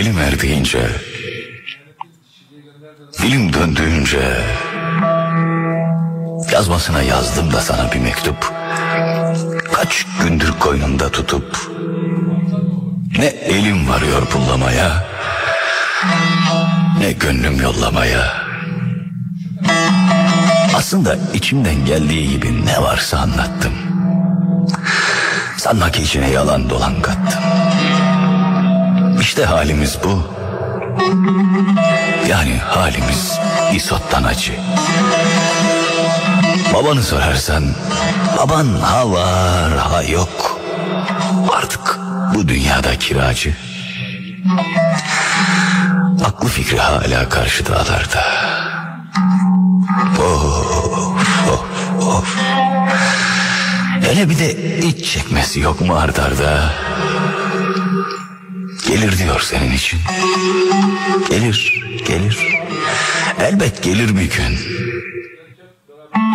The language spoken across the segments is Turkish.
Elim erdiğince, dilim döndüğünce yazmasına yazdım da sana bir mektup. Kaç gündür koynumda tutup ne elim varıyor pullamaya ne gönlüm yollamaya. Aslında içimden geldiği gibi ne varsa anlattım. Sanma ki içine yalan dolan kattım. İşte halimiz bu. Yani halimiz isottan acı. Babanı sorarsan baban ha var ha yok. Artık bu dünyada kiracı. Aklı fikri hala karşı dağlarda. Of of of. Hele bir de iç çekmesi yok mu ardarda? Gelir diyor senin için. Gelir, gelir. Elbet gelir bir gün.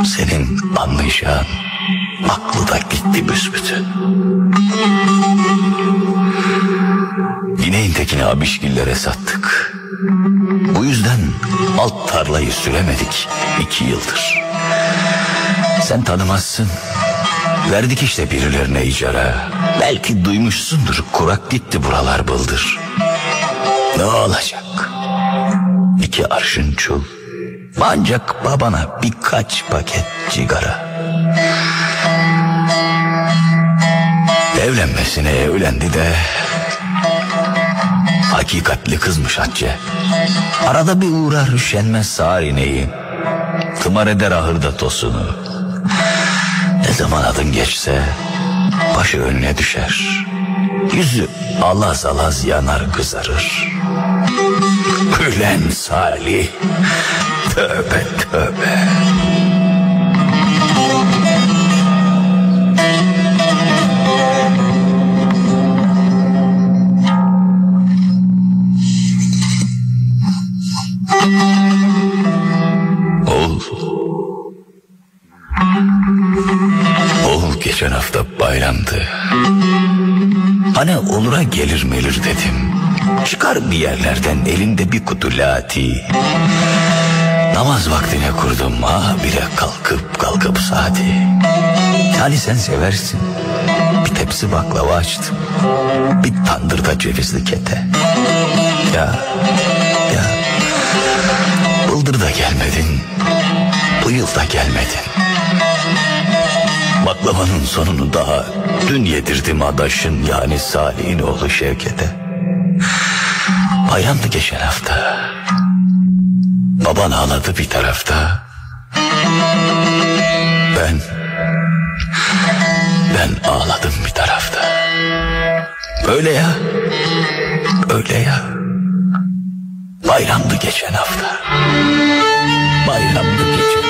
Senin anlayacağın aklı da gitti büsbütün. İneğin tekini abişgillere sattık. Bu yüzden alt tarlayı süremedik iki yıldır. Sen tanımazsın. Verdik işte birilerine icara. Belki duymuşsundur kurak gitti buralar bıldır. Ne olacak? İki arşın çul. Ancak babana birkaç paket cigara. Evlenmesine evlendi de Hakikatli kızmış Hatice. Arada bir uğrar üşenmez sağır ineği. Tımar eder ahırda tosunu. Ne zaman adın geçse başı önüne düşer. Yüzü alaz alaz yanar kızarır. Gülen Salih. Tövbe tövbe. Oğul. Geçen hafta bayramdı. Hani olura gelir melir dedim. Çıkar bir yerlerden elinde bir kutu lati. Namaz vaktine kurdum ha bile kalkıp kalkıp saati. Yani sen seversin. Bir tepsi baklava açtım. Bir tandırda cevizli kete. Ya, ya. Bıldır da gelmedin. Bu yıl da gelmedin. Baklavanın sonunu daha dün yedirdim adaşın yani Salih'in oğlu Şevket'e. Bayramdı geçen hafta. Baban ağladı bir tarafta. Ben... Ben ağladım bir tarafta. Öyle ya. Öyle ya. Bayramdı geçen hafta. Bayramdı geçen